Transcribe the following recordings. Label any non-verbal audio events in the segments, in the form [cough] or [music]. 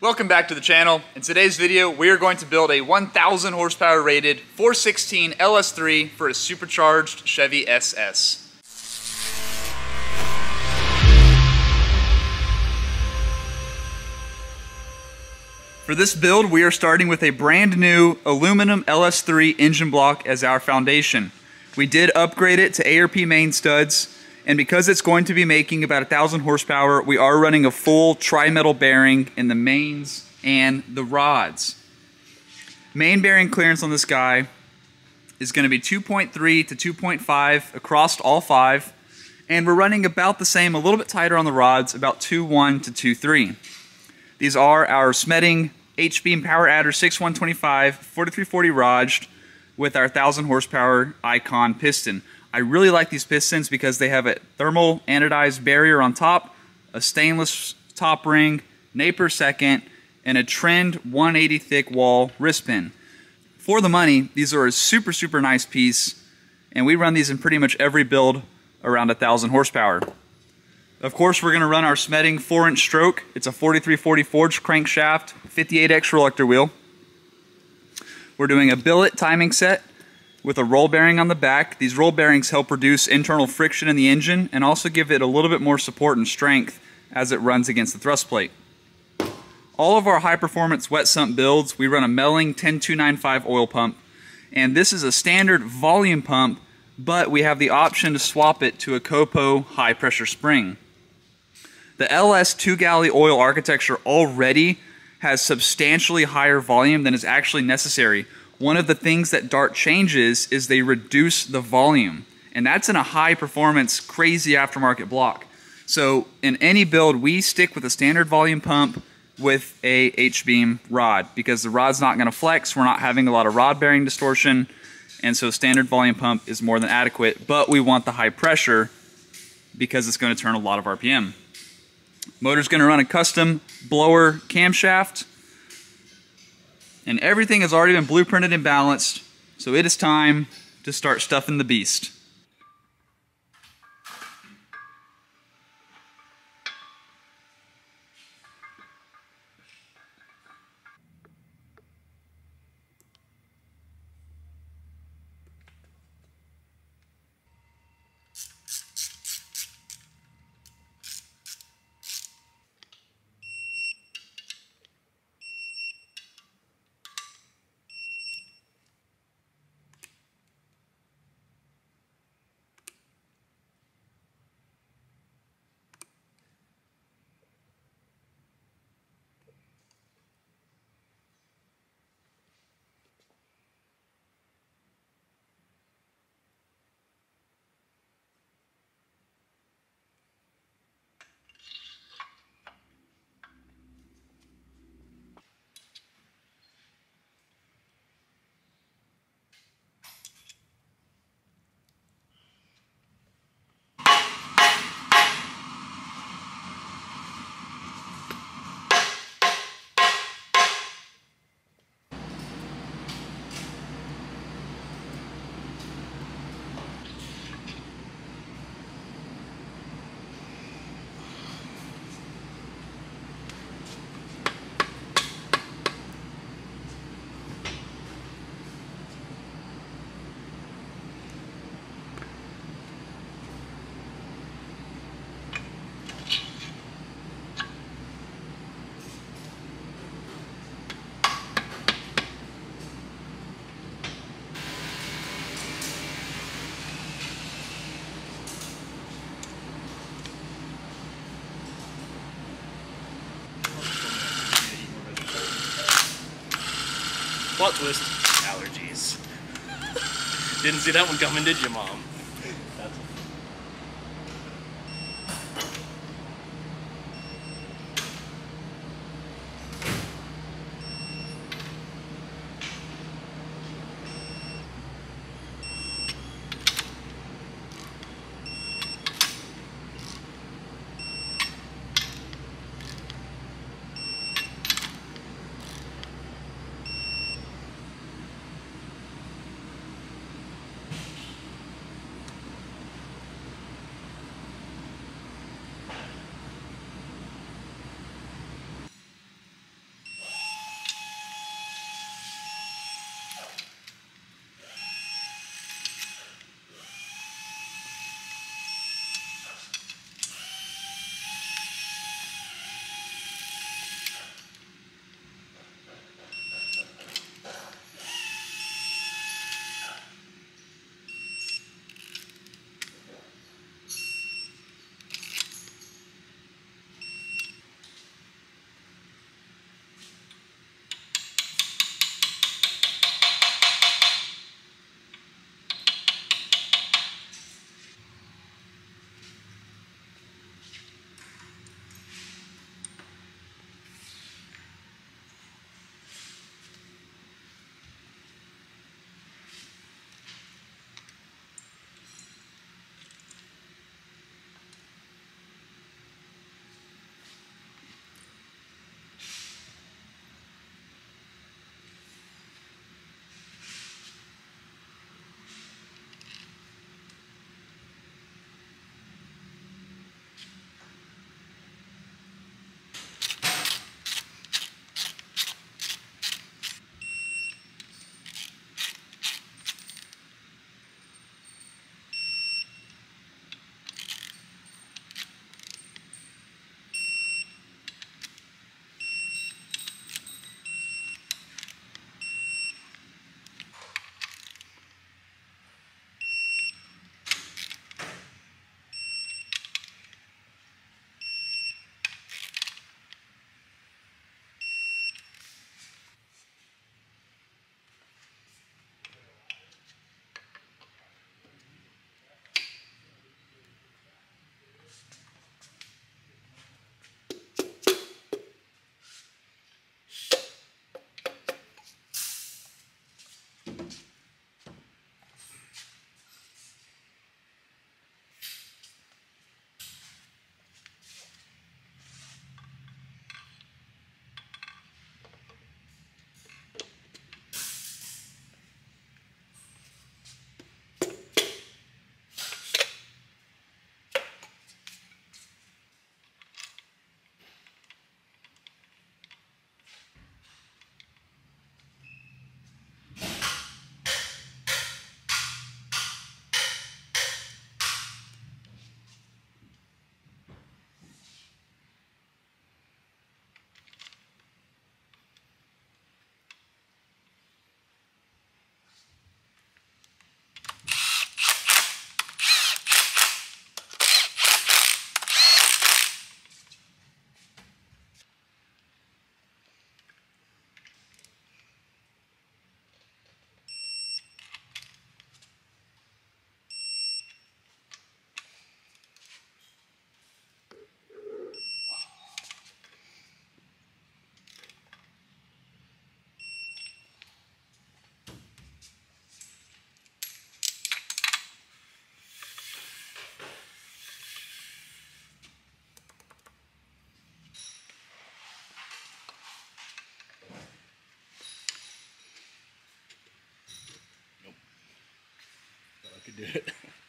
Welcome back to the channel. In today's video, we are going to build a 1000 horsepower rated 416 LS3 for a supercharged Chevy SS. For this build, we are starting with a brand new aluminum LS3 engine block as our foundation. We did upgrade it to ARP main studs, and because it's going to be making about a 1,000 horsepower, we are running a full tri-metal bearing in the mains and the rods. Main bearing clearance on this guy is going to be 2.3 to 2.5 across all five, and we're running about the same, a little bit tighter on the rods, about 2.1 to 2.3. These are our Smeding H-Beam Power Adder 6125 4340 Roged with our 1000 horsepower Icon piston. I really like these pistons because they have a thermal anodized barrier on top, a stainless top ring, Napier second, and a trend 180 thick wall wrist pin. For the money, these are a super, super nice piece, and we run these in pretty much every build around 1,000 horsepower. Of course, we're going to run our Smeding 4-inch stroke. It's a 4340 forged crankshaft, 58X reluctor wheel. We're doing a billet timing set with a roll bearing on the back. These roll bearings help reduce internal friction in the engine and also give it a little bit more support and strength as it runs against the thrust plate. All of our high performance wet sump builds, we run a Melling 10295 oil pump. And this is a standard volume pump, but we have the option to swap it to a Copo high pressure spring. The LS 2 galley oil architecture already has substantially higher volume than is actually necessary one of the things that Dart changes is they reduce the volume. And that's in a high performance, crazy aftermarket block. So in any build, we stick with a standard volume pump with a H-beam rod because the rod's not gonna flex. We're not having a lot of rod bearing distortion. And so standard volume pump is more than adequate, but we want the high pressure because it's gonna turn a lot of RPM. Motor's gonna run a custom blower camshaft and everything has already been blueprinted and balanced, so it is time to start stuffing the beast. Plot twist, allergies. Didn't see that one coming, did you, Mom? Do it. [laughs]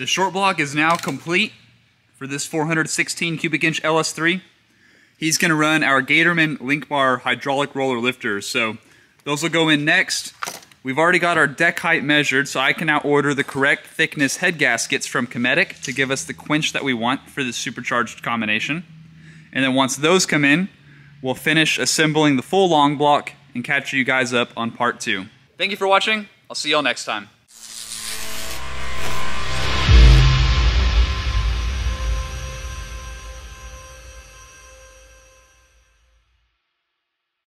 The short block is now complete for this 416 cubic inch LS3. He's going to run our Gatorman link bar hydraulic roller lifters. So those will go in next. We've already got our deck height measured, so I can now order the correct thickness head gaskets from Cometic to give us the quench that we want for this supercharged combination. And then once those come in, we'll finish assembling the full long block and catch you guys up on part two. Thank you for watching. I'll see y'all next time.